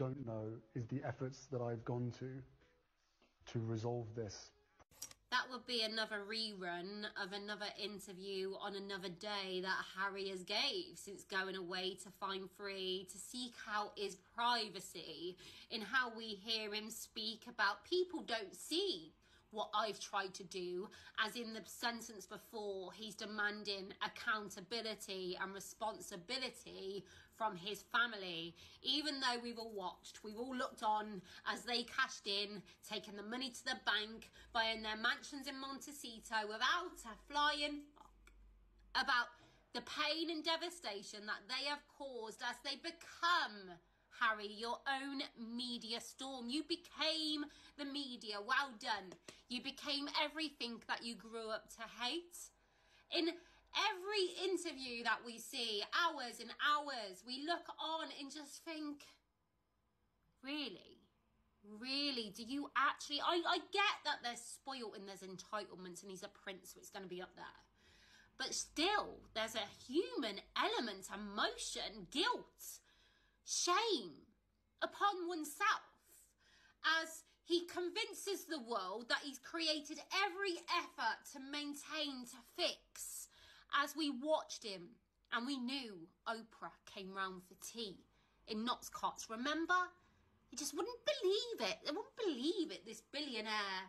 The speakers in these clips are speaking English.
don't know is the efforts that I've gone to to resolve this. That would be another rerun of another interview on another day that Harry has gave since going away to find free to seek out his privacy in how we hear him speak about people don't see what I've tried to do, as in the sentence before, he's demanding accountability and responsibility from his family. Even though we've all watched, we've all looked on as they cashed in, taking the money to the bank, buying their mansions in Montecito without a flying about the pain and devastation that they have caused as they become Harry, your own media storm. You became the media. Well done. You became everything that you grew up to hate. In every interview that we see, hours and hours, we look on and just think, really? Really? Do you actually? I, I get that they're spoiled and there's entitlements and he's a prince, so it's going to be up there. But still, there's a human element, emotion, guilt shame upon oneself as he convinces the world that he's created every effort to maintain, to fix. As we watched him and we knew Oprah came round for tea in Knott's Cots, remember? He just wouldn't believe it. They wouldn't believe it, this billionaire.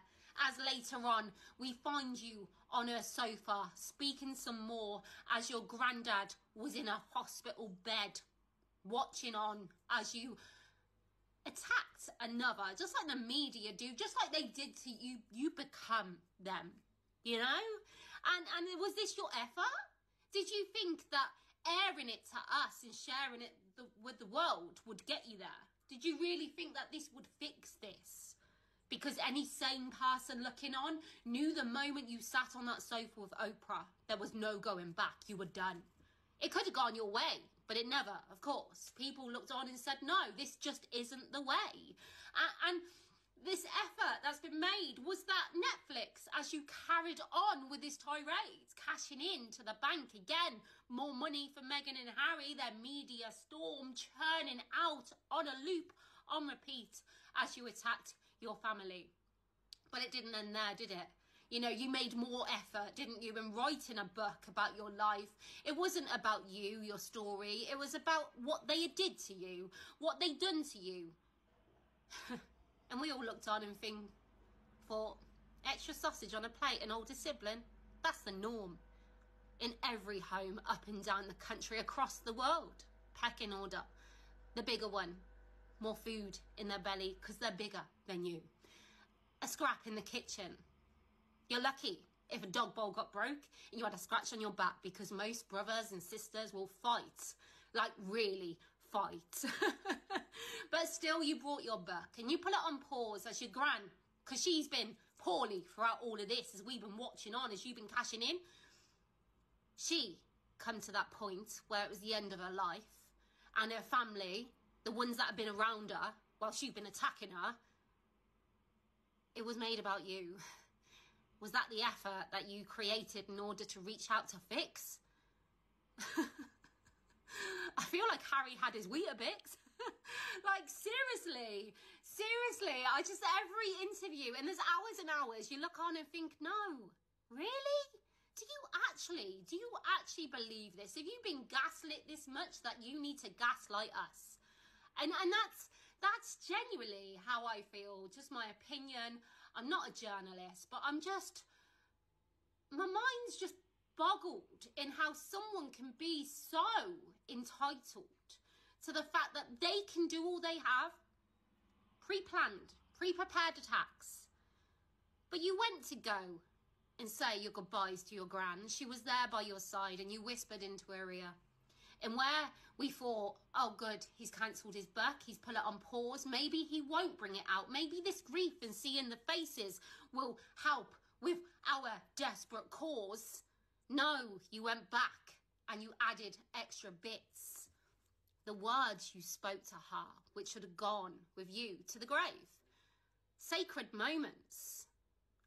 As later on, we find you on a sofa speaking some more as your granddad was in a hospital bed watching on as you attacked another, just like the media do, just like they did to you, you become them, you know? And and was this your effort? Did you think that airing it to us and sharing it the, with the world would get you there? Did you really think that this would fix this? Because any sane person looking on knew the moment you sat on that sofa with Oprah, there was no going back. You were done. It could have gone your way, but it never, of course. People looked on and said, no, this just isn't the way. and this effort that's been made was that Netflix, as you carried on with this tirade, cashing in to the bank again, more money for Meghan and Harry, their media storm churning out on a loop, on repeat, as you attacked your family. But it didn't end there, did it? You know, you made more effort, didn't you, in writing a book about your life. It wasn't about you, your story. It was about what they did to you, what they done to you. and we all looked on and think, thought, extra sausage on a plate, an older sibling. That's the norm. In every home up and down the country, across the world. Pecking order. The bigger one. More food in their belly because they're bigger than you. A scrap in the kitchen you're lucky if a dog bowl got broke and you had a scratch on your back because most brothers and sisters will fight. Like, really fight. but still, you brought your book and you put it on pause as your gran, because she's been poorly throughout all of this as we've been watching on, as you've been cashing in. She come to that point where it was the end of her life and her family, the ones that have been around her while she's been attacking her, it was made about you. Was that the effort that you created in order to reach out to fix? I feel like Harry had his Weetabix. like seriously, seriously, I just every interview and there's hours and hours you look on and think, no, really? Do you actually, do you actually believe this? Have you been gaslit this much that you need to gaslight us? And and that's that's genuinely how I feel, just my opinion. I'm not a journalist, but I'm just, my mind's just boggled in how someone can be so entitled to the fact that they can do all they have pre planned, pre prepared attacks. But you went to go and say your goodbyes to your gran. She was there by your side and you whispered into her ear. And where we thought, oh, good, he's cancelled his book, he's put it on pause, maybe he won't bring it out. Maybe this grief and seeing the faces will help with our desperate cause. No, you went back and you added extra bits. The words you spoke to her, which should have gone with you to the grave. Sacred moments.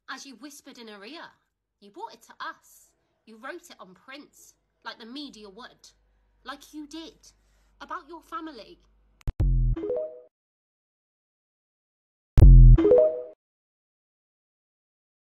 As you whispered in her ear, you brought it to us. You wrote it on print, like the media would like you did about your family.